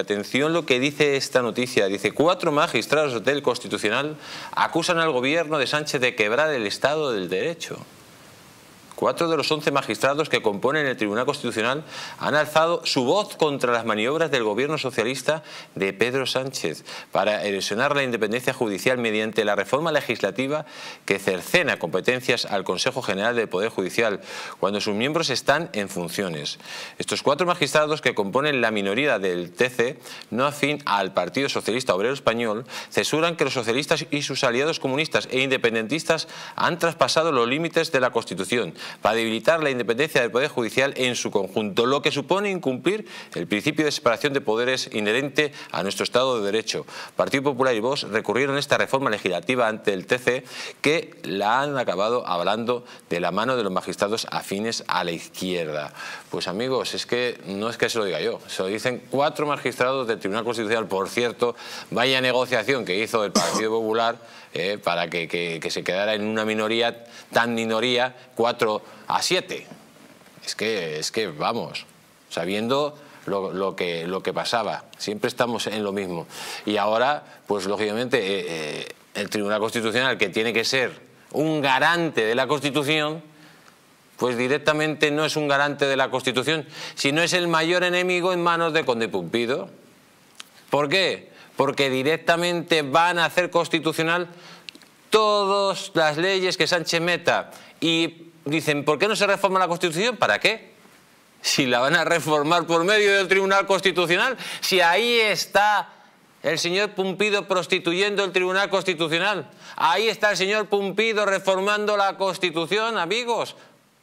Atención lo que dice esta noticia. Dice, cuatro magistrados del Constitucional acusan al gobierno de Sánchez de quebrar el Estado del Derecho. Cuatro de los once magistrados que componen el Tribunal Constitucional han alzado su voz contra las maniobras del gobierno socialista de Pedro Sánchez para erosionar la independencia judicial mediante la reforma legislativa que cercena competencias al Consejo General del Poder Judicial cuando sus miembros están en funciones. Estos cuatro magistrados que componen la minoría del TC, no afín al Partido Socialista Obrero Español, censuran que los socialistas y sus aliados comunistas e independentistas han traspasado los límites de la Constitución para debilitar la independencia del Poder Judicial en su conjunto, lo que supone incumplir el principio de separación de poderes inherente a nuestro Estado de Derecho. Partido Popular y Vox recurrieron a esta reforma legislativa ante el TC que la han acabado hablando de la mano de los magistrados afines a la izquierda. Pues amigos, es que no es que se lo diga yo, se lo dicen cuatro magistrados del Tribunal Constitucional, por cierto, vaya negociación que hizo el Partido Popular eh, para que, se quedara en una minoría, tan minoría, 4 a 7. Es que, es que vamos, sabiendo lo, que, lo que pasaba, siempre estamos en lo mismo. Y ahora, pues lógicamente, eh, eh, el Tribunal Constitucional, que tiene que ser un garante de la Constitución, pues directamente no es un garante de la Constitución, sino es el mayor enemigo en manos de Conde Pumpido. ¿Por qué? porque directamente van a hacer constitucional todas las leyes que Sánchez meta. Y dicen, ¿por qué no se reforma la Constitución? ¿Para qué? Si la van a reformar por medio del Tribunal Constitucional, si ahí está el señor Pumpido prostituyendo el Tribunal Constitucional, ahí está el señor Pumpido reformando la Constitución, amigos,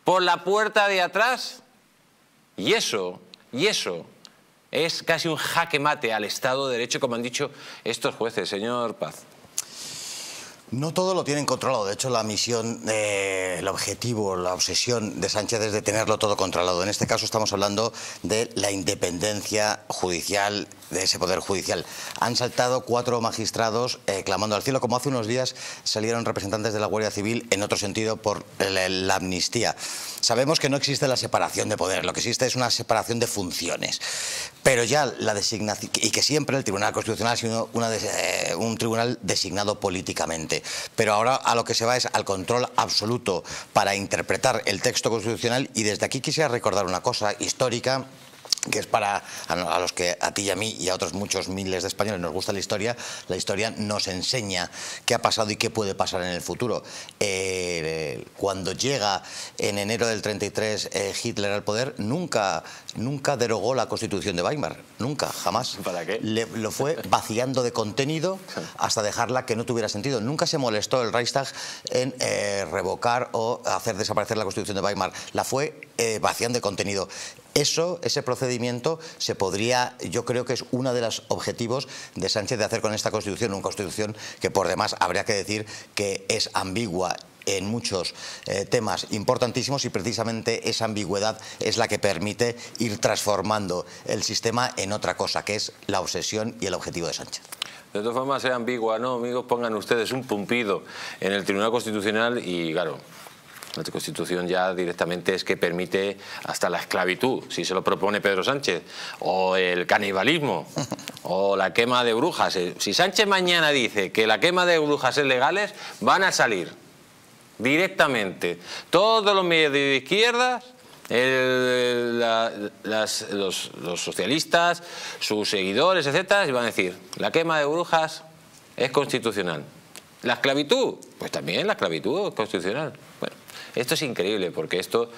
por la puerta de atrás. Y eso, y eso es casi un jaque mate al Estado de Derecho, como han dicho estos jueces, señor Paz. No todo lo tienen controlado. De hecho, la misión, eh, el objetivo, la obsesión de Sánchez es de tenerlo todo controlado. En este caso estamos hablando de la independencia judicial, de ese poder judicial. Han saltado cuatro magistrados eh, clamando al cielo, como hace unos días salieron representantes de la Guardia Civil en otro sentido por la amnistía. Sabemos que no existe la separación de poder, lo que existe es una separación de funciones. Pero ya la designación, y que siempre el Tribunal Constitucional ha sido eh, un tribunal designado políticamente. Pero ahora a lo que se va es al control absoluto para interpretar el texto constitucional y desde aquí quisiera recordar una cosa histórica que es para a los que a ti y a mí y a otros muchos miles de españoles nos gusta la historia, la historia nos enseña qué ha pasado y qué puede pasar en el futuro. Eh, cuando llega en enero del 33 eh, Hitler al poder, nunca, nunca derogó la constitución de Weimar, nunca, jamás. ¿Para qué? lo fue vaciando de contenido hasta dejarla que no tuviera sentido. Nunca se molestó el Reichstag en eh, revocar o hacer desaparecer la constitución de Weimar. La fue vaciando de contenido. Eso, ese procedimiento se podría, yo creo que es uno de los objetivos de Sánchez de hacer con esta Constitución, una Constitución que por demás habría que decir que es ambigua en muchos eh, temas importantísimos y precisamente esa ambigüedad es la que permite ir transformando el sistema en otra cosa, que es la obsesión y el objetivo de Sánchez. De todas formas, sea ambigua, ¿no? Amigos, pongan ustedes un pumpido en el Tribunal Constitucional y, claro, la Constitución ya directamente es que permite hasta la esclavitud, si se lo propone Pedro Sánchez, o el canibalismo, o la quema de brujas. Si Sánchez mañana dice que la quema de brujas es legales, van a salir directamente todos los medios de izquierdas los, los, socialistas, sus seguidores, etcétera, y van a decir, la quema de brujas es constitucional. La esclavitud, pues también la esclavitud es constitucional. Bueno, esto es increíble porque esto